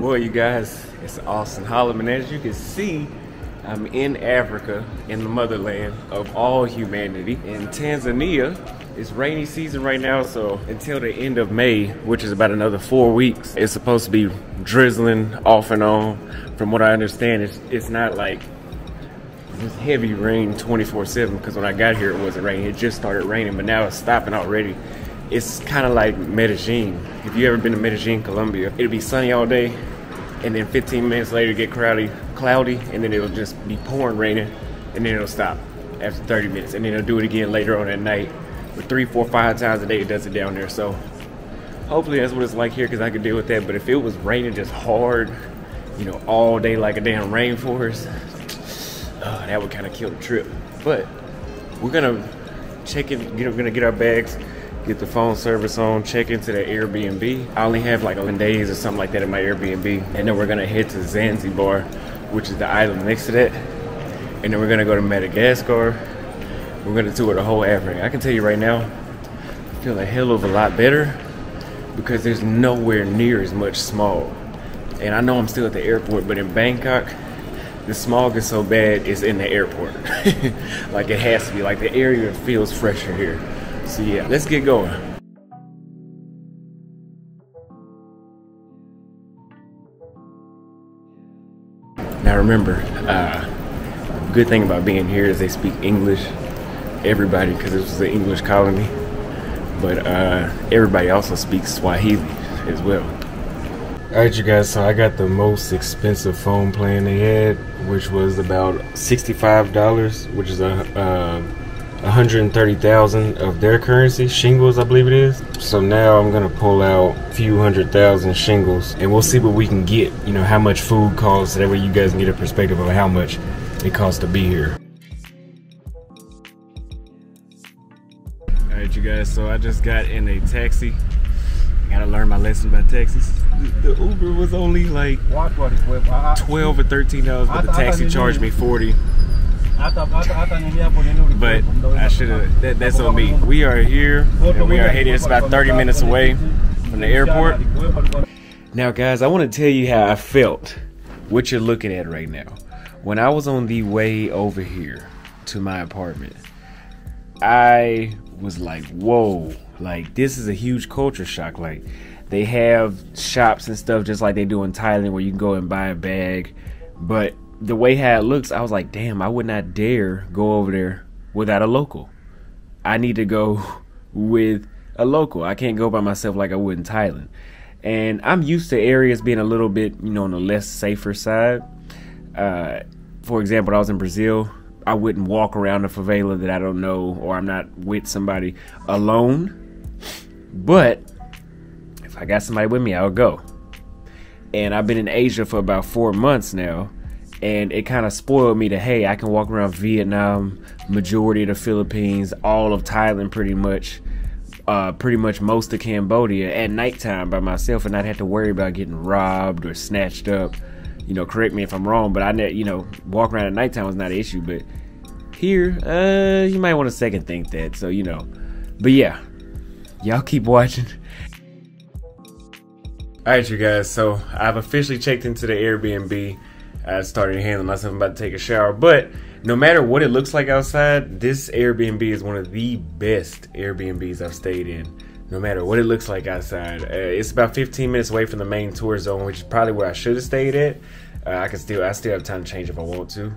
Boy, you guys, it's Auston Holleman. As you can see, I'm in Africa, in the motherland of all humanity. In Tanzania, it's rainy season right now, so until the end of May, which is about another four weeks, it's supposed to be drizzling off and on. From what I understand, it's, it's not like this heavy rain 24-7 because when I got here it wasn't raining. It just started raining, but now it's stopping already. It's kind of like Medellin. If you ever been to Medellin, Colombia, it'll be sunny all day, and then 15 minutes later get cloudy, cloudy, and then it'll just be pouring raining, and then it'll stop after 30 minutes, and then it'll do it again later on at night. Three, four, five times a day it does it down there. So hopefully that's what it's like here because I can deal with that. But if it was raining just hard, you know, all day like a damn rainforest, uh, that would kind of kill the trip. But we're gonna check in. Get, we're gonna get our bags, get the phone service on, check into the Airbnb. I only have like 11 days or something like that in my Airbnb, and then we're gonna head to Zanzibar, which is the island next to that, and then we're gonna go to Madagascar. We're gonna tour the whole Africa. I can tell you right now, I feel a hell of a lot better because there's nowhere near as much smog. And I know I'm still at the airport, but in Bangkok, the smog is so bad it's in the airport. like it has to be. Like the area feels fresher here. So yeah, let's get going. Now remember, uh, good thing about being here is they speak English. Everybody, because this was an English colony, but uh, everybody also speaks Swahili as well. Alright, you guys, so I got the most expensive phone plan they had, which was about $65, which is a uh, 130,000 of their currency, shingles, I believe it is. So now I'm gonna pull out a few hundred thousand shingles and we'll see what we can get, you know, how much food costs, that way you guys can get a perspective of how much it costs to be here. Alright, you guys, so I just got in a taxi. Gotta learn my lesson about taxis. The the Uber was only like 12 or 13 dollars, but the taxi charged me 40. But I should have. That, that's on me. We are here, and we are heading. It's about 30 minutes away from the airport. Now, guys, I want to tell you how I felt. What you're looking at right now. When I was on the way over here to my apartment, I was like, "Whoa!" Like this is a huge culture shock. Like they have shops and stuff just like they do in Thailand, where you can go and buy a bag, but the way how it looks, I was like, damn, I would not dare go over there without a local. I need to go with a local. I can't go by myself like I would in Thailand. And I'm used to areas being a little bit, you know, on the less safer side. Uh, for example, I was in Brazil, I wouldn't walk around a favela that I don't know or I'm not with somebody alone. But if I got somebody with me, I'll go. And I've been in Asia for about four months now and it kind of spoiled me to hey i can walk around vietnam majority of the philippines all of thailand pretty much uh, pretty much most of cambodia at nighttime by myself and not have to worry about getting robbed or snatched up you know correct me if i'm wrong but i ne- you know walk around at nighttime was not an issue but here uh you might want to second think that so you know but yeah y'all keep watching all right you guys so i've officially checked into the airbnb I started handling myself. I'm about to take a shower. But no matter what it looks like outside, this Airbnb is one of the best Airbnbs I've stayed in. No matter what it looks like outside, uh, it's about 15 minutes away from the main tour zone, which is probably where I should have stayed at. Uh, I can still, I still have time to change if I want to.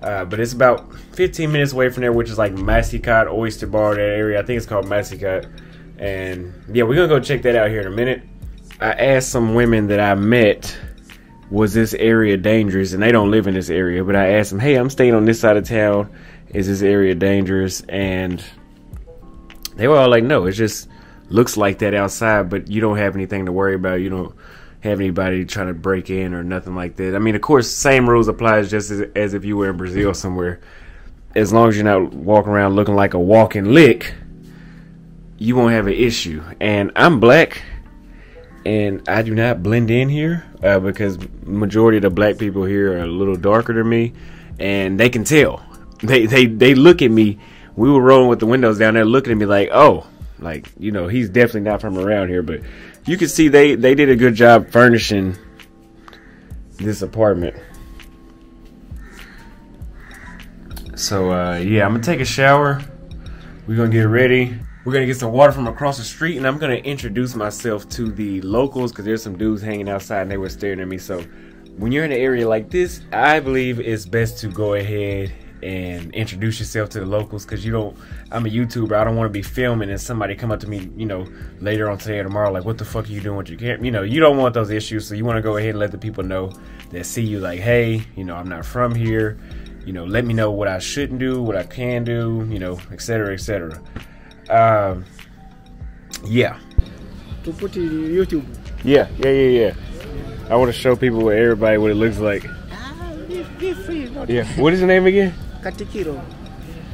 Uh, but it's about 15 minutes away from there, which is like Masikot, Oyster Bay, that area. I think it's called Masikot. And yeah, we're gonna go check that out here in a minute. I asked some women that I met was this area dangerous? And they don't live in this area, but I asked them, hey, I'm staying on this side of town. Is this area dangerous? And they were all like, no, it's just looks like that outside, but you don't have anything to worry about. You don't have anybody trying to break in or nothing like that. I mean, of course, same rules applies just as, as if you were in Brazil somewhere. As long as you're not walking around looking like a walking lick, you won't have an issue. And I'm black and I do not blend in here uh, because majority of the black people here are a little darker than me, and they can tell. They they they look at me. We were rolling with the windows down there, looking at me like, oh, like you know, he's definitely not from around here. But you can see they they did a good job furnishing this apartment. So uh, yeah, I'm gonna take a shower. We're gonna get ready. We're gonna get some water from across the street, and I'm gonna introduce myself to the locals because there's some dudes hanging outside and they were staring at me. So when you're in an area like this, I believe it's best to go ahead and introduce yourself to the locals because you don't. I'm a YouTuber. I don't want to be filming and somebody come up to me, you know, later on today or tomorrow, like, "What the fuck are you doing with your camera?" You know, you don't want those issues, so you want to go ahead and let the people know that see you, like, "Hey, you know, I'm not from here." You know, let me know what I shouldn't do, what I can do, you know, etc., etc. Um, yeah. To put in YouTube. Yeah, yeah, yeah, yeah. I want to show people what everybody what it looks like. Ah, be, be free. Yeah. What is the name again? Katikiro.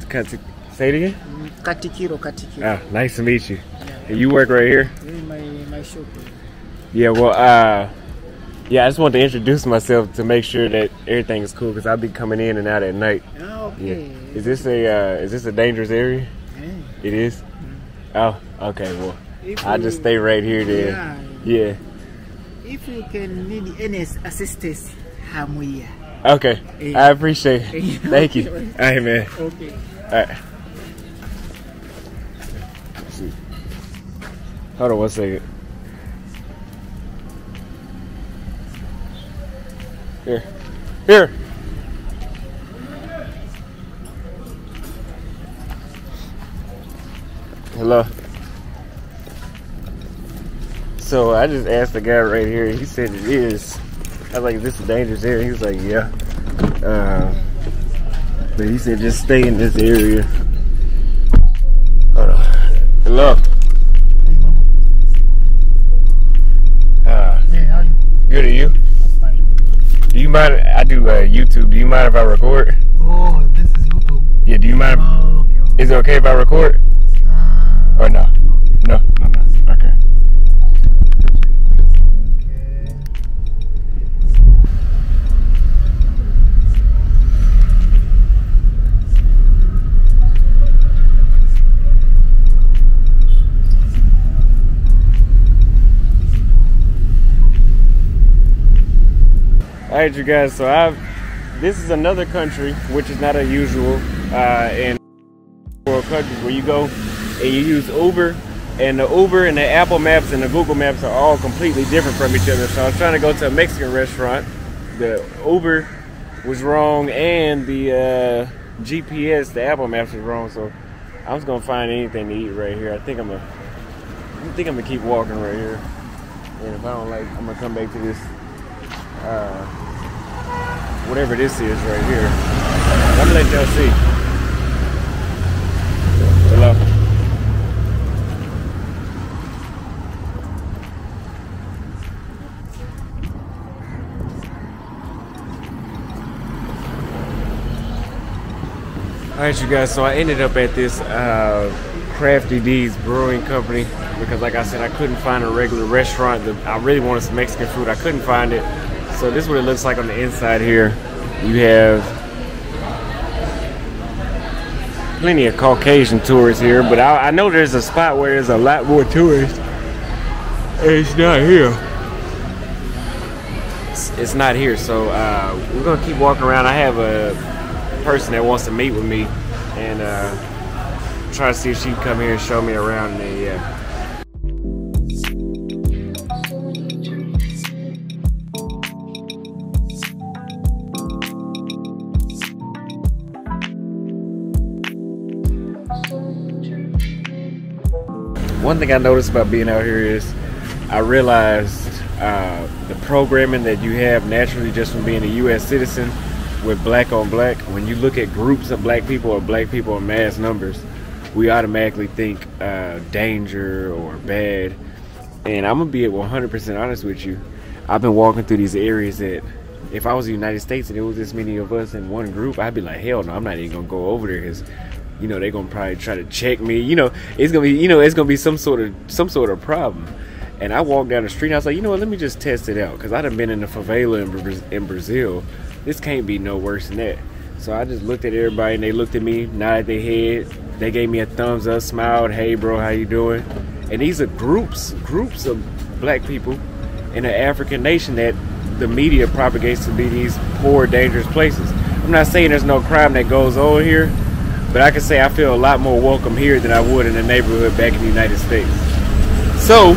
Cut- Say it again. Mm, Katikiro, Katikiro. Ah, nice to meet you. And you work right here? This is my, my shop. Yeah. Well, uh, yeah. I just want to introduce myself to make sure that everything is cool because I'll be coming in and out at night. Yeah. okay. Is this a uh, is this a dangerous area? Eh, It is. Oh, okay. Well, If I you- just stay right here then. Yeah. Yeah. If you can need any assistance, I'm here. Okay. Yeah. I appreciate it. Thank you. All right, man. Okay. All right. Hold on one second. Here. Here. Hello. So I just asked the guy right here. He said it is. I was like, "Is this a dangerous area?" He was like, "Yeah." Uh, but he said just stay in this area. Hold on. Hello. Uh, Hey, how are you? good at you? Fine. Do you mind? I do uh, YouTube. Do you mind if I record? Oh, this is YouTube. Yeah. Do you mind? Oh, okay. okay. Is it okay if I record Uh, or? No. All right, you guys. So I've. This is another country which is not unusual uh, in world countries where you go and you use Uber, and the Uber and the Apple Maps and the Google Maps are all completely different from each other. So I was trying to go to a Mexican restaurant. The Uber was wrong, and the uh, GPS, the Apple Maps was wrong. So I was gonna find anything to eat right here. I think I'm gonna. I think I'm gonna keep walking right here. And if I don't like, I'm gonna come back to this. Uh, whatever this is right here. I'm gonna let y'all see. Hello. All right, you guys. So I ended up at this uh, Crafty D's Brewing Company because, like I said, I couldn't find a regular restaurant. I really wanted some Mexican food. I couldn't find it. So this is what it looks like on the inside here. You have plenty of Caucasian tourists here, but I, I know there's a spot where there's a lot more tourists. It's not here. It's, it's not here, so uh, we're gonna keep walking around. I have a person that wants to meet with me, and uh, try to see if she can come here and show me around. And One thing I noticed about being out here is I realized uh, the programming that you have naturally just from being a U.S. citizen with black on black. When you look at groups of black people or black people in mass numbers, we automatically think uh, danger or bad. And I'm gonna be 100% honest with you. I've been walking through these areas that if I was the United States and it was this many of us in one group, I'd be like, hell no, I'm not even gonna go over there because you know they're gonna probably try to check me. You know, it's gonna be you know it's gonna be some sort of some sort of problem. And I walked down the street and I was like, you know what, let me just test it out. Because I'd have been in the favela in, Bra- in Brazil. This can't be no worse than that. So I just looked at everybody and they looked at me, nodded their head. They gave me a thumbs up, smiled, hey bro, how you doing? And these are groups, groups of black people in an African nation that the media propagates to be these poor, dangerous places. I'm not saying there's no crime that goes on here, but I can say I feel a lot more welcome here than I would in the neighborhood back in the United States. So,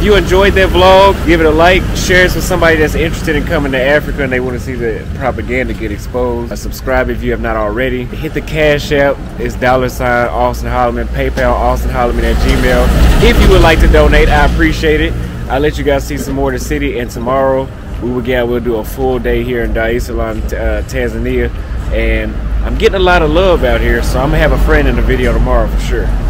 if you enjoyed that vlog, give it a like, share it with somebody that's interested in coming to Africa and they want to see the propaganda get exposed. Uh, subscribe if you have not already. Hit the cash app. It's dollar sign Auston Holleman. PayPal Auston Holleman at Gmail. If you would like to donate, I appreciate it. I'll let you guys see some more of the city and tomorrow we will get we'll do a full day here in Dar es Salaam, uh, Tanzania. And I'm getting a lot of love out here, so I'm gonna have a friend in the video tomorrow for sure.